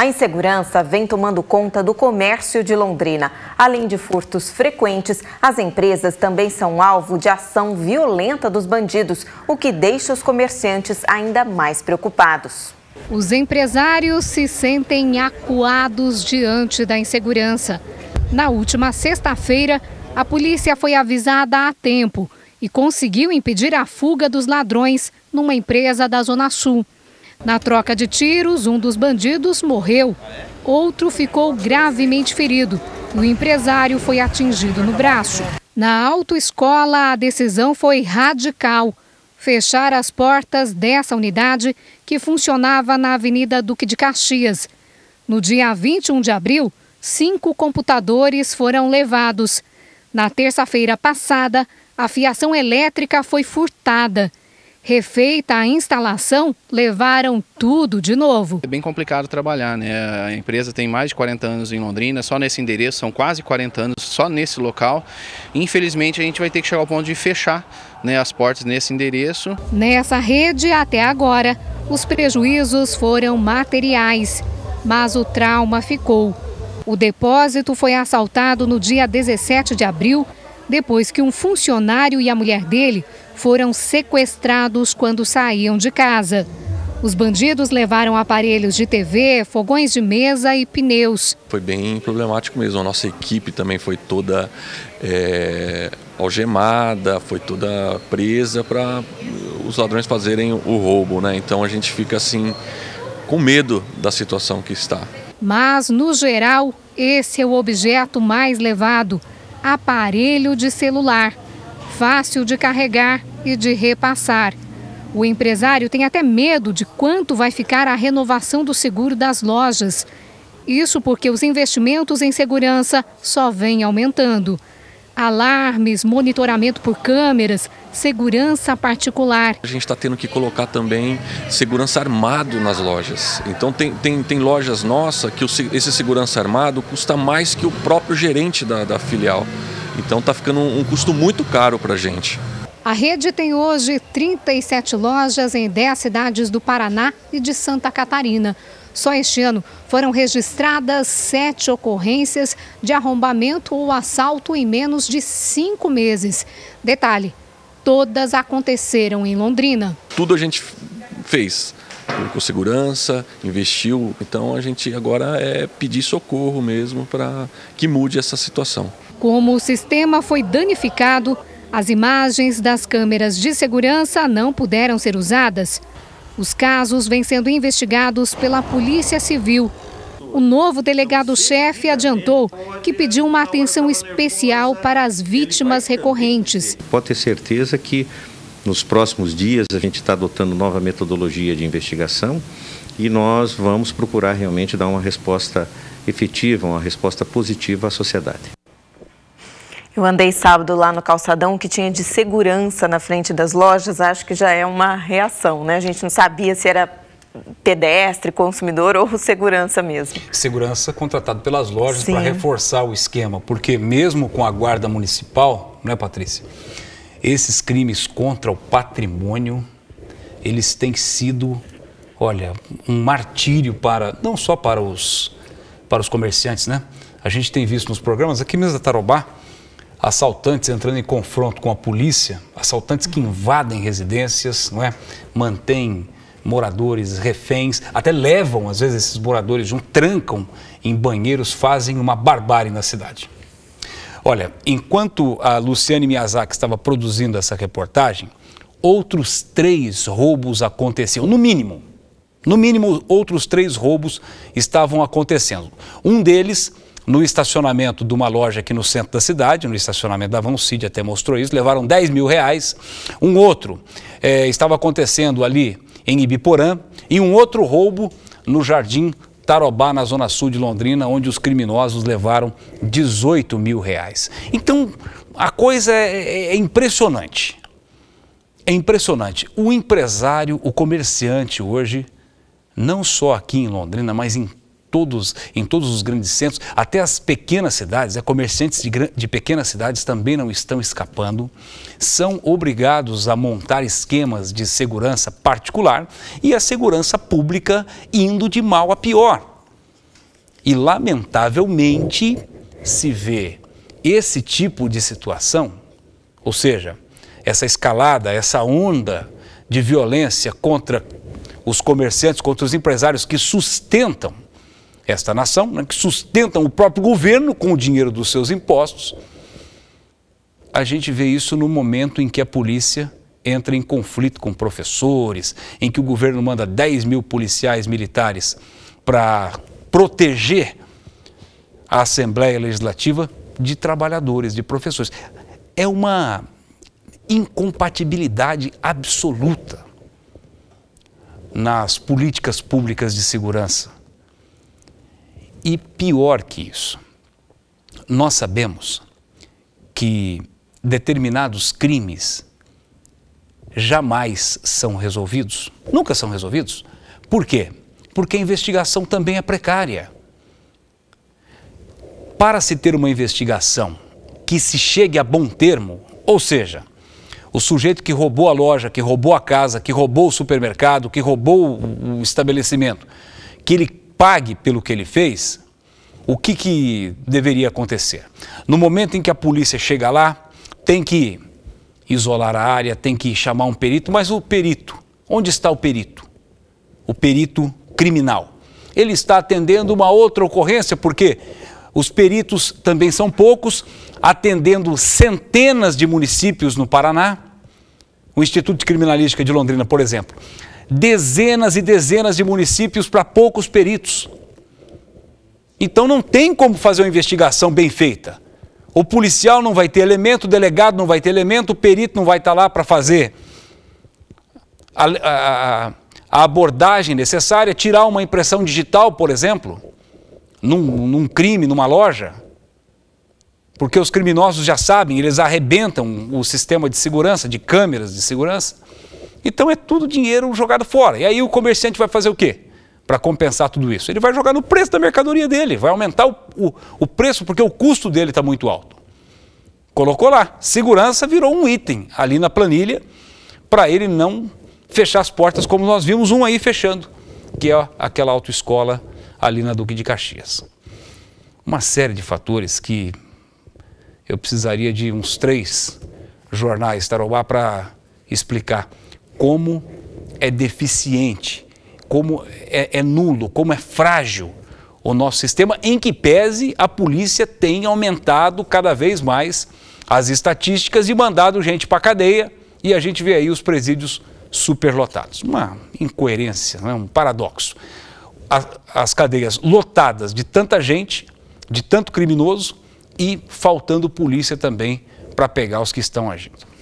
A insegurança vem tomando conta do comércio de Londrina. Além de furtos frequentes, as empresas também são alvo de ação violenta dos bandidos, o que deixa os comerciantes ainda mais preocupados. Os empresários se sentem acuados diante da insegurança. Na última sexta-feira, a polícia foi avisada a tempo e conseguiu impedir a fuga dos ladrões numa empresa da Zona Sul. Na troca de tiros, um dos bandidos morreu, outro ficou gravemente ferido o empresário foi atingido no braço. Na autoescola, a decisão foi radical: fechar as portas dessa unidade que funcionava na Avenida Duque de Caxias. No dia 21 de abril, cinco computadores foram levados. Na terça-feira passada, a fiação elétrica foi furtada. Refeita a instalação, levaram tudo de novo. É bem complicado trabalhar, né? A empresa tem mais de 40 anos em Londrina, só nesse endereço, são quase 40 anos só nesse local. Infelizmente, a gente vai ter que chegar ao ponto de fechar né, as portas nesse endereço. Nessa rede, até agora, os prejuízos foram materiais, mas o trauma ficou. O depósito foi assaltado no dia 17 de abril depois que um funcionário e a mulher dele foram sequestrados quando saíam de casa. Os bandidos levaram aparelhos de TV, fogões de mesa e pneus. Foi bem problemático mesmo. A nossa equipe também foi toda é, algemada, foi toda presa para os ladrões fazerem o roubo, né? Então a gente fica assim com medo da situação que está. Mas, no geral, esse é o objeto mais levado aparelho de celular, fácil de carregar e de repassar. O empresário tem até medo de quanto vai ficar a renovação do seguro das lojas. Isso porque os investimentos em segurança só vêm aumentando. Alarmes, monitoramento por câmeras, segurança particular. A gente está tendo que colocar também segurança armado nas lojas. Então tem, tem, tem lojas nossas que o, esse segurança armado custa mais que o próprio gerente da, da filial. Então está ficando um, um custo muito caro para a gente. A rede tem hoje 37 lojas em 10 cidades do Paraná e de Santa Catarina. Só este ano foram registradas sete ocorrências de arrombamento ou assalto em menos de cinco meses. Detalhe: todas aconteceram em Londrina. Tudo a gente fez com segurança, investiu. Então a gente agora é pedir socorro mesmo para que mude essa situação. Como o sistema foi danificado, as imagens das câmeras de segurança não puderam ser usadas. Os casos vêm sendo investigados pela Polícia Civil. O novo delegado-chefe adiantou que pediu uma atenção especial para as vítimas recorrentes. Pode ter certeza que nos próximos dias a gente está adotando nova metodologia de investigação e nós vamos procurar realmente dar uma resposta efetiva, uma resposta positiva à sociedade. Eu andei sábado lá no calçadão que tinha de segurança na frente das lojas, acho que já é uma reação, né? A gente não sabia se era pedestre, consumidor ou segurança mesmo. Segurança contratado pelas lojas para reforçar o esquema, porque mesmo com a guarda municipal, não é Patrícia? Esses crimes contra o patrimônio, eles têm sido, olha, um martírio para não só para os para os comerciantes, né? A gente tem visto nos programas aqui mesmo da Tarobá, assaltantes entrando em confronto com a polícia, assaltantes que invadem residências, não é? Mantêm moradores reféns, até levam às vezes esses moradores junto, trancam em banheiros, fazem uma barbárie na cidade. Olha, enquanto a Luciane Miyazaki estava produzindo essa reportagem, outros três roubos aconteciam, no mínimo. No mínimo, outros três roubos estavam acontecendo. Um deles no estacionamento de uma loja aqui no centro da cidade, no estacionamento da Van Cid, até mostrou isso, levaram 10 mil reais. Um outro é, estava acontecendo ali em Ibiporã e um outro roubo no Jardim Tarobá, na zona sul de Londrina, onde os criminosos levaram 18 mil reais. Então, a coisa é, é, é impressionante. É impressionante. O empresário, o comerciante hoje, não só aqui em Londrina, mas em todos, em todos os grandes centros, até as pequenas cidades, é, comerciantes de, de pequenas cidades também não estão escapando, são obrigados a montar esquemas de segurança particular e a segurança pública indo de mal a pior. E, lamentavelmente, se vê esse tipo de situação, ou seja, essa escalada, essa onda de violência contra os comerciantes, contra os empresários que sustentam esta nação, né, que sustentam o próprio governo com o dinheiro dos seus impostos, a gente vê isso no momento em que a polícia entra em conflito com professores, em que o governo manda 10 mil policiais militares para proteger a Assembleia Legislativa de trabalhadores, de professores. É uma incompatibilidade absoluta nas políticas públicas de segurança. E pior que isso, nós sabemos que determinados crimes jamais são resolvidos, nunca são resolvidos. Por quê? Porque a investigação também é precária. Para se ter uma investigação que se chegue a bom termo, ou seja, o sujeito que roubou a loja, que roubou a casa, que roubou o supermercado, que roubou o estabelecimento, que ele pague pelo que ele fez, o que, que deveria acontecer? No momento em que a polícia chega lá, tem que isolar a área, tem que chamar um perito, mas o perito, onde está o perito? O perito criminal. Ele está atendendo uma outra ocorrência, porque os peritos também são poucos, atendendo centenas de municípios no Paraná. O Instituto de Criminalística de Londrina, por exemplo. Dezenas e dezenas de municípios para poucos peritos. Então não tem como fazer uma investigação bem feita. O policial não vai ter elemento, o delegado não vai ter elemento, o perito não vai estar lá para fazer a, a, a, abordagem necessária, tirar uma impressão digital, por exemplo, num, num crime, numa loja. Porque os criminosos já sabem, eles arrebentam o sistema de segurança, de câmeras de segurança. Então é tudo dinheiro jogado fora. E aí o comerciante vai fazer o quê? para compensar tudo isso? Ele vai jogar no preço da mercadoria dele, vai aumentar o, o, o preço porque o custo dele está muito alto. Colocou lá, segurança virou um item ali na planilha para ele não fechar as portas como nós vimos um aí fechando, que é aquela autoescola ali na Duque de Caxias. Uma série de fatores que eu precisaria de uns três jornais para explicar como é deficiente como é, é nulo, como é frágil o nosso sistema, em que pese a polícia tem aumentado cada vez mais as estatísticas e mandado gente para cadeia, e a gente vê aí os presídios superlotados. Uma incoerência, né? um paradoxo. As, as cadeias lotadas de tanta gente, de tanto criminoso, e faltando polícia também para pegar os que estão agindo.